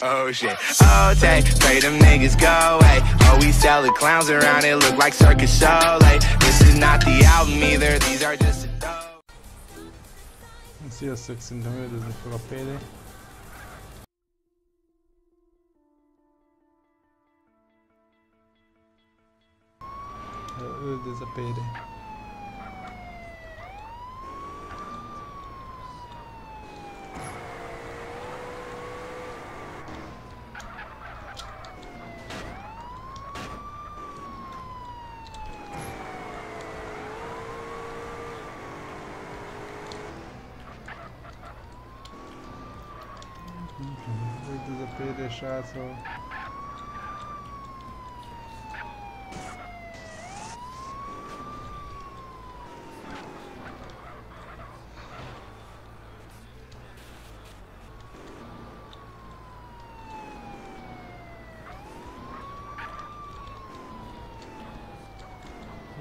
Oh shit. Oh, take, pray them niggas go away. Oh, we sell the clowns around it, look like circus show. Like, this is not the album either, these are just a dope. Sziasztok, szerintem üldözni fog a PD. Üldöz a PD. Üldöz a PD srácok.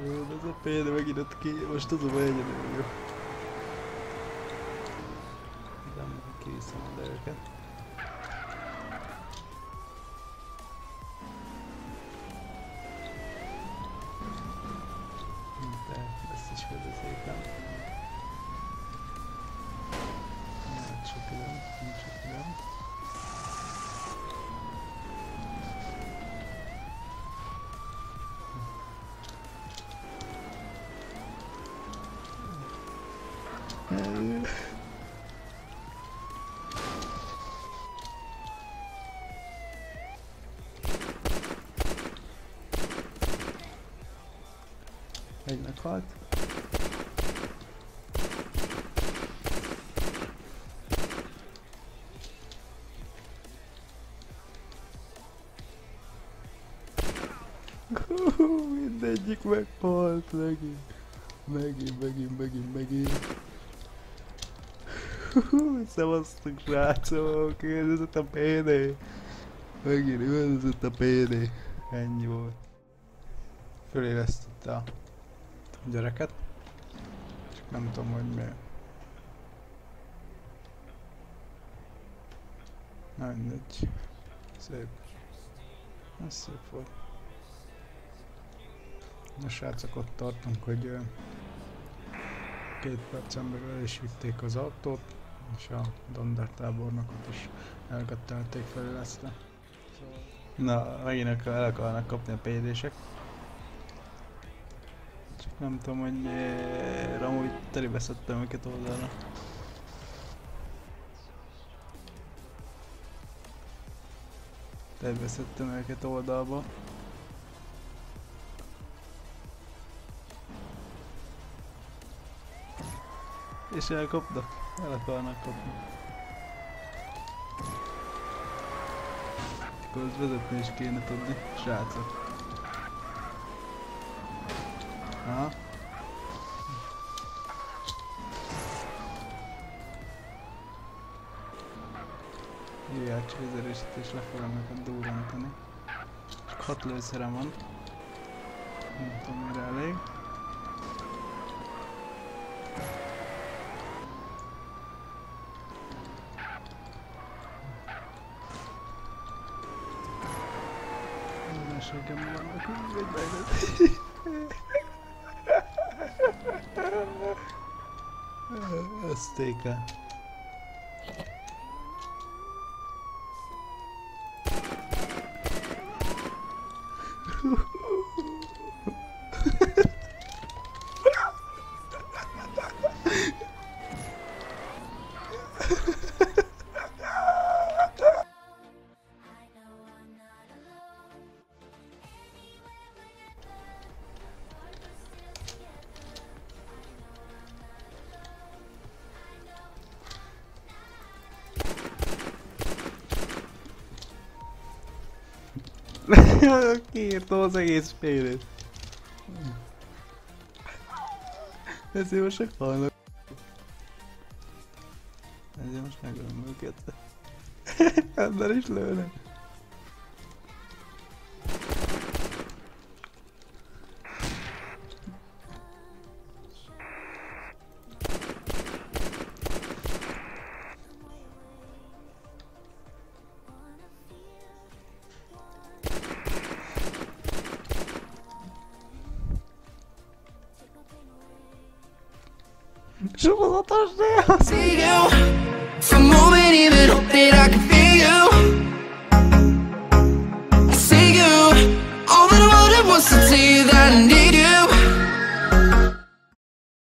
Üldöz a PD megint ott ki, most baj egyedül jó. Nem kiviszem oda őket. Egy meghalt. Mindegyik meghalt megint. Megint, megint, megint, megint. Szevasztok srácok, üldözött a PD. Megint üldözött a PD. Ennyi volt. Fölélesztette a gyereket. Csak nem tudom, hogy miért. Na mindegy. Szép. Ez szép volt. Na srácok, ott tartunk, hogy két percen belül el is vitték az autót, és a Dondár tábornokot is elgattelték felülesztve. Na, megint el akarnak kapni a PD-sek. Csak nem tudom, hogy miért, amúgy telibe szedtem őket oldalra. Telibe szedtem őket oldalba. És elkapnak? El akarnak kapni. Akkor azt vezetni is kéne tudni, srácok. Aha. Írjál csak az erősítés le fogom neked durrantani. Csak hat lőszerem van. Nem tudom mire elég. chegamos lá na comida, Gostei, cara. Kiírtam az egész félét. Ezért most csak halnak. Ezért most megölöm őket. Ember is lőnek. Chupa os outros dedos.